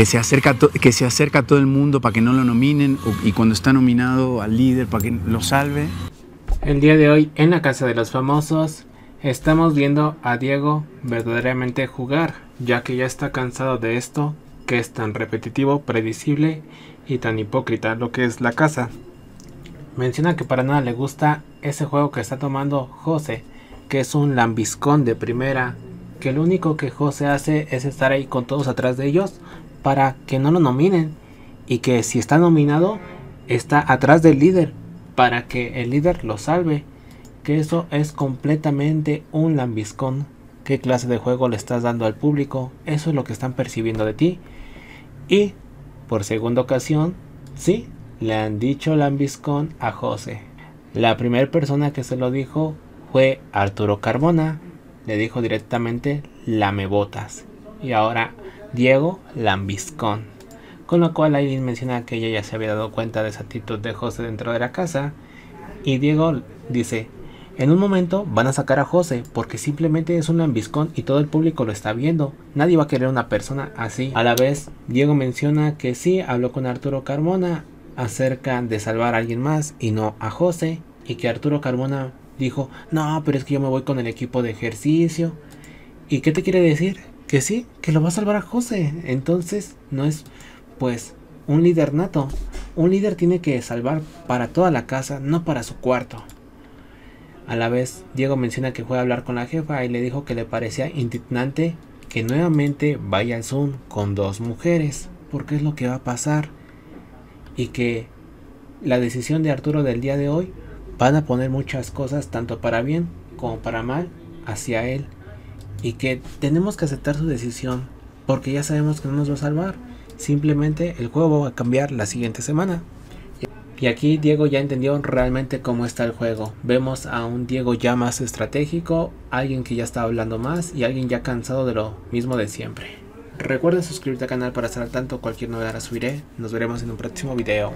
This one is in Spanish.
que se acerca, que se acerca a todo el mundo para que no lo nominen y cuando está nominado al líder para que lo salve. El día de hoy en la Casa de los Famosos estamos viendo a Diego verdaderamente jugar, ya que ya está cansado de esto que es tan repetitivo, predecible y tan hipócrita lo que es la casa. Menciona que para nada le gusta ese juego que está tomando José, que es un lambiscón de primera, que lo único que José hace es estar ahí con todos atrás de ellos para que no lo nominen y que si está nominado está atrás del líder para que el líder lo salve, que eso es completamente un lambiscón. ¿Qué clase de juego le estás dando al público? Eso es lo que están percibiendo de ti. Y, por segunda ocasión, sí, le han dicho lambiscón a José. La primera persona que se lo dijo fue Arturo Carbona. Le dijo directamente lamebotas. Y ahora Diego Lambiscón. Con lo cual Aileen menciona que ella ya se había dado cuenta de esa actitud de José dentro de la casa. Y Diego dice, en un momento van a sacar a José porque simplemente es un lambiscón y todo el público lo está viendo. Nadie va a querer una persona así. A la vez, Diego menciona que sí, habló con Arturo Carmona acerca de salvar a alguien más y no a José. Y que Arturo Carmona dijo, no, pero es que yo me voy con el equipo de ejercicio. ¿Y qué te quiere decir? Que sí, que lo va a salvar a José. Entonces, no es, pues, un líder nato. Un líder tiene que salvar para toda la casa, no para su cuarto. A la vez, Diego menciona que fue a hablar con la jefa y le dijo que le parecía indignante que nuevamente vaya al Zoom con dos mujeres, porque es lo que va a pasar. Y que la decisión de Arturo del día de hoy van a poner muchas cosas, tanto para bien como para mal, hacia él. Y que tenemos que aceptar su decisión, porque ya sabemos que no nos va a salvar. Simplemente el juego va a cambiar la siguiente semana. Y aquí Diego ya entendió realmente cómo está el juego. Vemos a un Diego ya más estratégico, alguien que ya está hablando más y alguien ya cansado de lo mismo de siempre. Recuerda suscribirte al canal para estar al tanto cualquier novedad la subiré. Nos veremos en un próximo video.